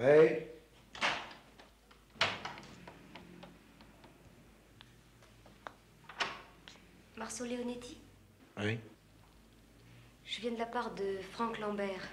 Oui. Marceau Leonetti Oui. Je viens de la part de Franck Lambert.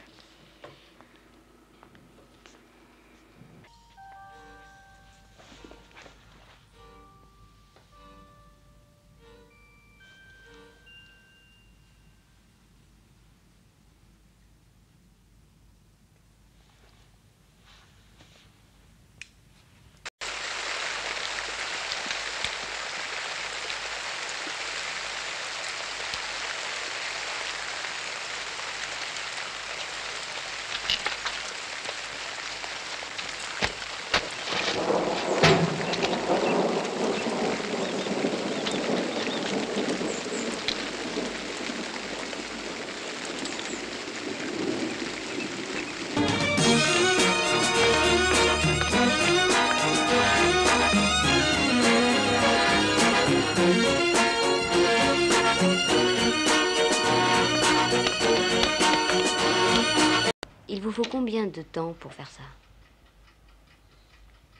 Il vous faut combien de temps pour faire ça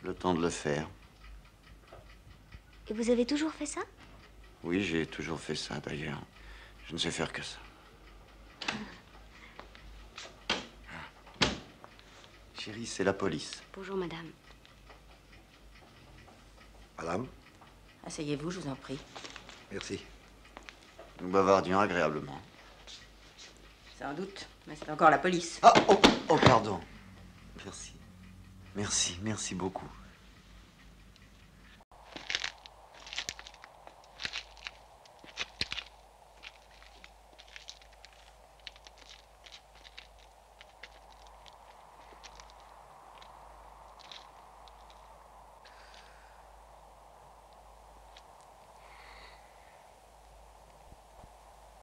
Le temps de le faire. Et vous avez toujours fait ça Oui, j'ai toujours fait ça d'ailleurs. Je ne sais faire que ça. Chérie, c'est la police. Bonjour, madame. Madame, Asseyez-vous, je vous en prie. merci. Nous bavardions agréablement. Sans doute, mais c'est encore la police. Ah, oh, oh, pardon. Merci. Merci, merci beaucoup.